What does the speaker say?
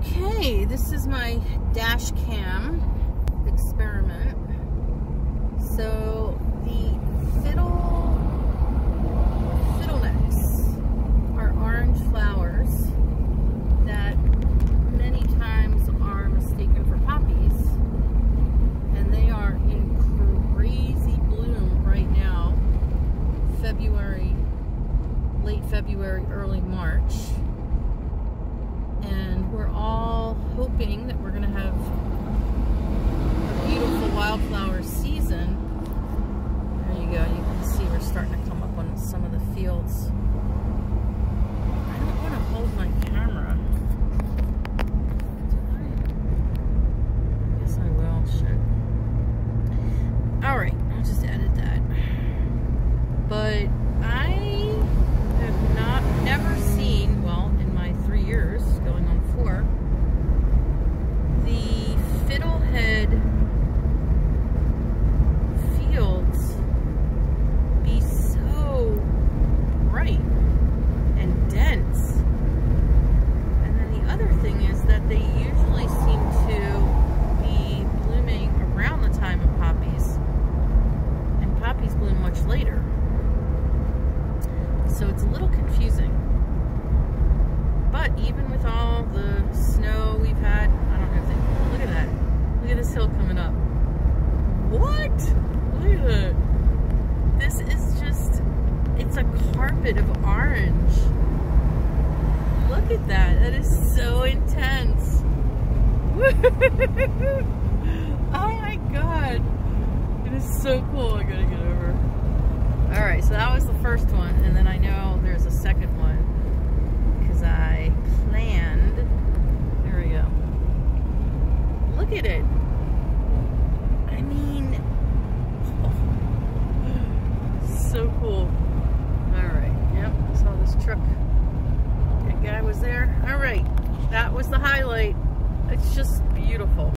Okay, this is my dash cam experiment. So the fiddle fiddlenecks are orange flowers that many times are mistaken for poppies. And they are in crazy bloom right now. February, late February, early March and we're all hoping that we're going to have a beautiful wildflower season. There you go. You can see we're starting to come up on some of the fields. I don't want to hold my camera. I guess I will. Shit. All right. I'll just edit that. But I have not, never seen, well, in my three years, going on four, the fiddlehead fields be so bright and dense. And then the other thing is that they usually seem to be blooming around the time of poppies, and later. So it's a little confusing. But even with all the snow we've had, I don't know if they, look at that. Look at this hill coming up. What? Look at it. This is just, it's a carpet of orange. Look at that. That is so intense. oh my god. It is so cool. I gotta get over. Alright, so that was the first one, and then I know there's a second one because I planned. There we go. Look at it. I mean, so cool. Alright, yep, saw this truck. That guy was there. Alright, that was the highlight. It's just beautiful.